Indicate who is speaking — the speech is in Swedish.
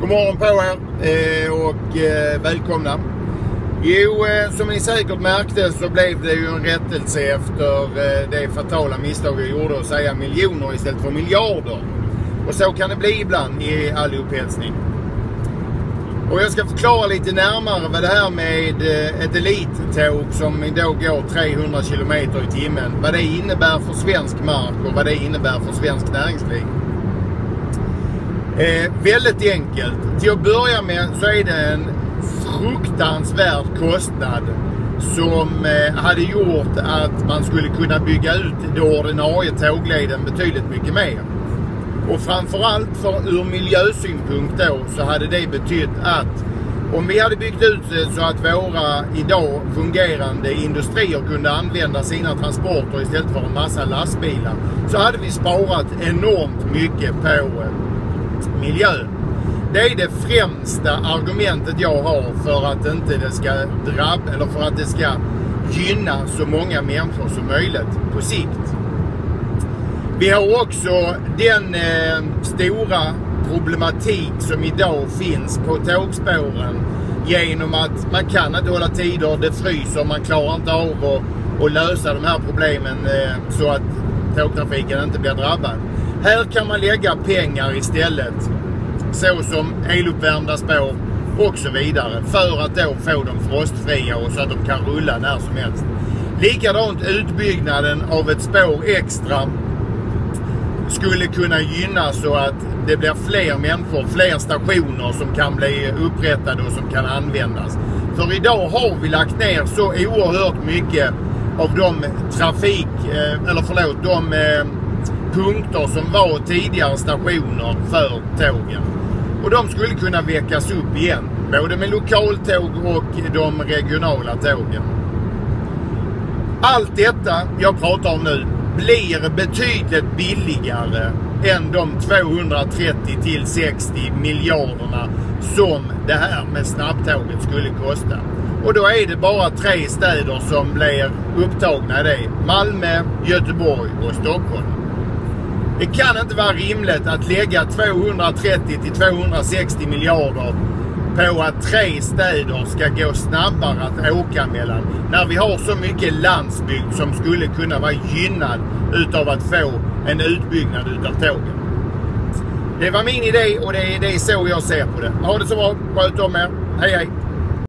Speaker 1: God morgon på er eh, och eh, välkomna. Jo, eh, som ni säkert märkte så blev det ju en rättelse efter det fatala misstag jag gjorde att säga miljoner istället för miljarder. Och så kan det bli ibland i all upphetsning. Och jag ska förklara lite närmare vad det här med ett elittåg som då går 300 km i timmen, vad det innebär för svensk mark och vad det innebär för svensk näringsliv. Eh, väldigt enkelt. Till att börja med så är det en fruktansvärd kostnad som eh, hade gjort att man skulle kunna bygga ut det ordinarie tågleden betydligt mycket mer. Och framförallt för ur miljösynpunkt då så hade det betytt att om vi hade byggt ut det så att våra idag fungerande industrier kunde använda sina transporter istället för en massa lastbilar så hade vi sparat enormt mycket på eh, rätt miljö. Det är det främsta argumentet jag har för att inte det ska drabba, eller för att det ska gynna så många människor som möjligt på sikt. Vi har också den eh, stora problematik som idag finns på tågspåren genom att man kan inte hålla tider, det fryser, man klarar inte av att, att lösa de här problemen eh, så att tågtrafiken inte blir drabbad. Här kan man lägga pengar istället, såsom eluppvärmda spår och så vidare, för att då få dem frostfria och så att de kan rulla när som helst. Likadant utbyggnaden av ett spår extra skulle kunna gynna så att det blir fler människor, fler stationer som kan bli upprättade och som kan användas. För idag har vi lagt ner så oerhört mycket av de trafik, eh, eller förlåt, de eh, punkter som var tidigare stationer för tågen. Och de skulle kunna väckas upp igen. Både med lokaltåg och de regionala tågen. Allt detta jag pratar om nu blir betydligt billigare än de 230 till 60 miljarderna som det här med snabbtåget skulle kosta. Och då är det bara tre städer som blir upptagna i det. Malmö, Göteborg och Stockholm. Det kan inte vara rimligt att lägga 230 till 260 miljarder på att tre städer ska gå snabbare att åka mellan. När vi har så mycket landsbygd som skulle kunna vara gynnad utav att få en utbyggnad utav tågen. Det var min idé och det är, det är så jag ser på det. Ha det så bra. Sköt om er. Hej hej!